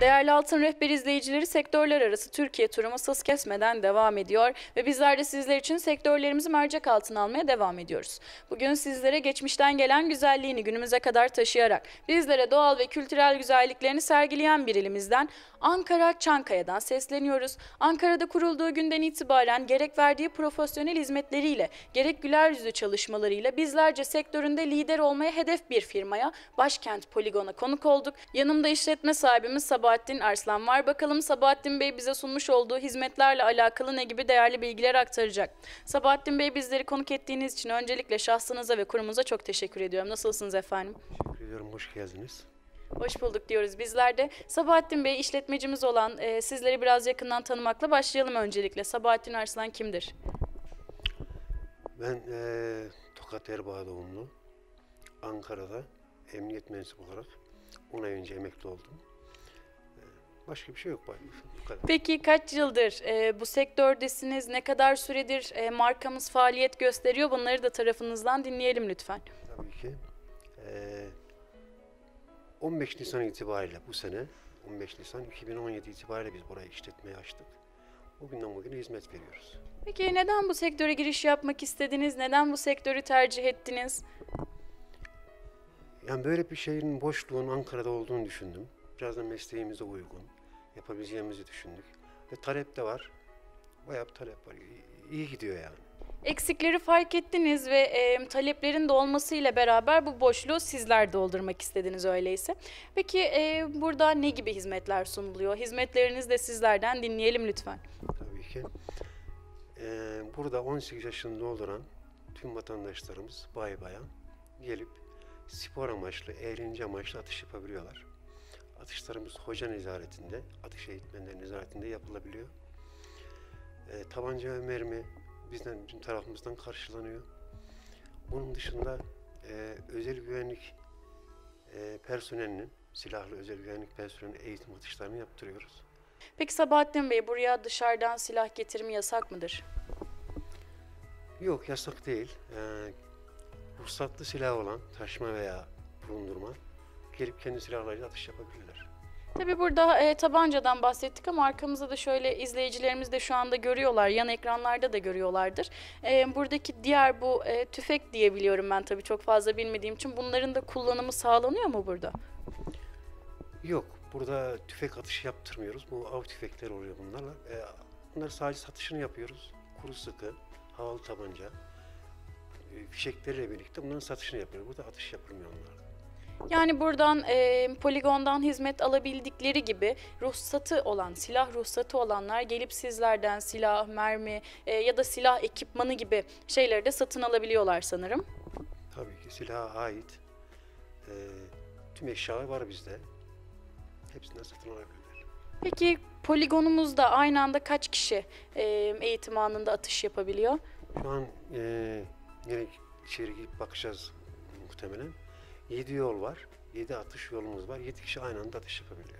Değerli Altın Rehber izleyicileri sektörler arası Türkiye turumuz hız kesmeden devam ediyor ve bizler de sizler için sektörlerimizi mercek altına almaya devam ediyoruz. Bugün sizlere geçmişten gelen güzelliğini günümüze kadar taşıyarak bizlere doğal ve kültürel güzelliklerini sergileyen bir ilimizden Ankara Çankaya'dan sesleniyoruz. Ankara'da kurulduğu günden itibaren gerek verdiği profesyonel hizmetleriyle gerek güler yüzlü çalışmalarıyla bizlerce sektöründe lider olmaya hedef bir firmaya Başkent Poligon'a konuk olduk. Yanımda işletme sahibimiz Sabahattin Arslan var. Bakalım Sabahattin Bey bize sunmuş olduğu hizmetlerle alakalı ne gibi değerli bilgiler aktaracak. Sabahattin Bey bizleri konuk ettiğiniz için öncelikle şahsınıza ve kurumuza çok teşekkür ediyorum. Nasılsınız efendim? Teşekkür ediyorum, hoş geldiniz. Hoş bulduk diyoruz bizler de. Sabahattin Bey işletmecimiz olan e, sizleri biraz yakından tanımakla başlayalım öncelikle. Sabahattin Arslan kimdir? Ben eee Tokat Erbaa doğumlu. Ankara'da emniyet mensubu olarak 10 ay önce emekli oldum. Başka bir şey yok. Bu kadar. Peki kaç yıldır e, bu sektördesiniz? Ne kadar süredir e, markamız faaliyet gösteriyor? Bunları da tarafınızdan dinleyelim lütfen. Tabii ki. Eee 15 Nisan itibariyle bu sene 15 Nisan 2017 itibariyle biz burayı işletmeye açtık. Bugünden bugüne hizmet veriyoruz. Peki neden bu sektöre giriş yapmak istediniz? Neden bu sektörü tercih ettiniz? Yani böyle bir şeyin boşluğun Ankara'da olduğunu düşündüm. Biraz da mesleğimize uygun yapabileceğimizi düşündük. Ve talep de var. Bayağı bir talep var. İyi, gidiyor yani. Eksikleri fark ettiniz ve e, taleplerin de olmasıyla beraber bu boşluğu sizler doldurmak istediniz öyleyse. Peki e, burada ne gibi hizmetler sunuluyor? Hizmetlerinizi de sizlerden dinleyelim lütfen. Tabii ki. Ee, burada 18 yaşını dolduran tüm vatandaşlarımız bay bayan gelip spor amaçlı, eğlence amaçlı atış yapabiliyorlar. Atışlarımız hoca nezaretinde, atış eğitmenleri nezaretinde yapılabiliyor. Ee, tabanca ve mermi bizden, bizim tarafımızdan karşılanıyor. Bunun dışında e, özel güvenlik e, personelinin, silahlı özel güvenlik personelinin eğitim atışlarını yaptırıyoruz. Peki Sabahattin Bey buraya dışarıdan silah getirimi yasak mıdır? Yok yasak değil. Ee, ruhsatlı silah olan taşıma veya bulundurma gelip kendi silahlarıyla atış yapabilirler. Tabii burada e, tabancadan bahsettik ama arkamızda da şöyle izleyicilerimiz de şu anda görüyorlar. Yan ekranlarda da görüyorlardır. E, buradaki diğer bu e, tüfek diyebiliyorum ben tabii çok fazla bilmediğim için. Bunların da kullanımı sağlanıyor mu burada? Yok burada tüfek atışı yaptırmıyoruz. Bu av tüfekleri oluyor bunlarla. Ee, bunlar sadece satışını yapıyoruz. Kuru sıkı, havalı tabanca, e, fişekleriyle birlikte bunların satışını yapıyoruz. Burada atış yapılmıyor onlarla. Yani buradan e, poligondan hizmet alabildikleri gibi ruhsatı olan, silah ruhsatı olanlar gelip sizlerden silah, mermi e, ya da silah ekipmanı gibi şeyleri de satın alabiliyorlar sanırım. Tabii ki silaha ait e, tüm eşyalar var bizde. Hepsinden satın alabilirler. Peki poligonumuzda aynı anda kaç kişi e, eğitim anında atış yapabiliyor? Şu an e, yine içeri girip bakacağız muhtemelen. 7 yol var. 7 atış yolumuz var. 7 kişi aynı anda atış yapabiliyor.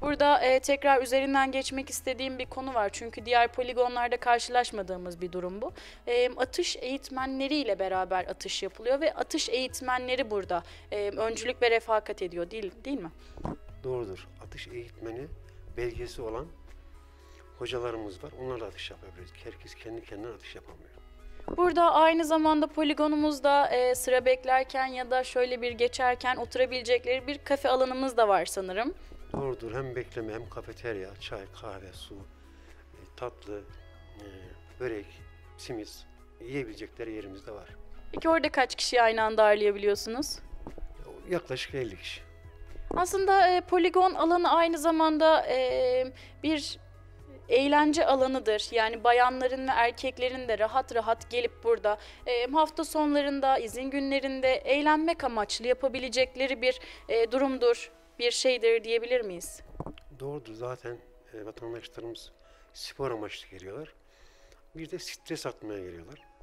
Burada e, tekrar üzerinden geçmek istediğim bir konu var. Çünkü diğer poligonlarda karşılaşmadığımız bir durum bu. E, atış eğitmenleriyle beraber atış yapılıyor ve atış eğitmenleri burada e, öncülük ve refakat ediyor değil, değil mi? Doğrudur. Atış eğitmeni belgesi olan hocalarımız var. Onlarla atış yapabiliriz. Herkes kendi kendine atış yapamıyor. Burada aynı zamanda poligonumuzda e, sıra beklerken ya da şöyle bir geçerken oturabilecekleri bir kafe alanımız da var sanırım. Doğrudur. Hem bekleme hem kafeterya, çay, kahve, su, e, tatlı, e, börek, simit yiyebilecekleri yerimiz de var. Peki orada kaç kişiyi aynı anda ağırlayabiliyorsunuz? Yaklaşık 50 kişi. Aslında e, poligon alanı aynı zamanda e, bir eğlence alanıdır. Yani bayanların ve erkeklerin de rahat rahat gelip burada e, hafta sonlarında, izin günlerinde eğlenmek amaçlı yapabilecekleri bir e, durumdur, bir şeydir diyebilir miyiz? Doğrudur. Zaten e, vatandaşlarımız spor amaçlı geliyorlar. Bir de stres atmaya geliyorlar.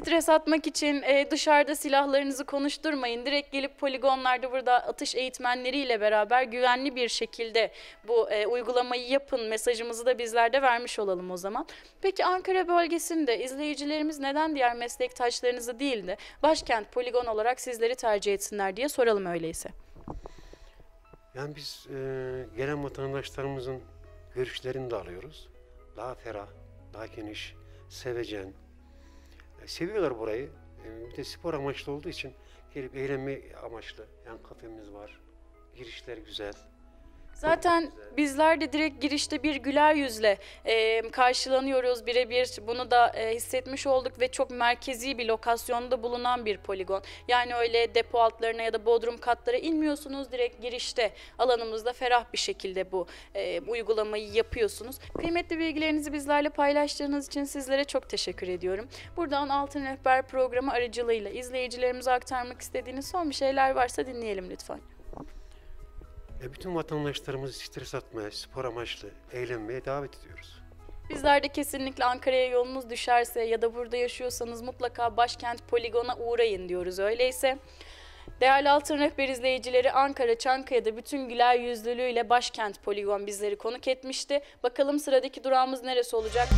Stres atmak için e, dışarıda silahlarınızı konuşturmayın. Direkt gelip poligonlarda burada atış eğitmenleriyle beraber güvenli bir şekilde bu e, uygulamayı yapın mesajımızı da bizler de vermiş olalım o zaman. Peki Ankara bölgesinde izleyicilerimiz neden diğer meslektaşlarınızı değil de başkent poligon olarak sizleri tercih etsinler diye soralım öyleyse. Yani biz e, gelen vatandaşlarımızın görüşlerini de alıyoruz. Daha ferah, daha geniş, sevecen. Seviyorlar burayı. Bir de spor amaçlı olduğu için gelip eğlenme amaçlı. Yani kafemiz var. Girişler güzel. Zaten bizler de direkt girişte bir güler yüzle e, karşılanıyoruz birebir. Bunu da e, hissetmiş olduk ve çok merkezi bir lokasyonda bulunan bir poligon. Yani öyle depo altlarına ya da bodrum katlara inmiyorsunuz. Direkt girişte alanımızda ferah bir şekilde bu e, uygulamayı yapıyorsunuz. Kıymetli bilgilerinizi bizlerle paylaştığınız için sizlere çok teşekkür ediyorum. Buradan Altın Rehber programı aracılığıyla izleyicilerimize aktarmak istediğiniz son bir şeyler varsa dinleyelim lütfen. E, bütün vatandaşlarımızı stres atmaya, spor amaçlı eğlenmeye davet ediyoruz. Bizler de kesinlikle Ankara'ya yolunuz düşerse ya da burada yaşıyorsanız mutlaka başkent poligona uğrayın diyoruz öyleyse. Değerli Altın Rehber izleyicileri Ankara Çankaya'da bütün güler yüzlülüğüyle başkent poligon bizleri konuk etmişti. Bakalım sıradaki durağımız neresi olacak?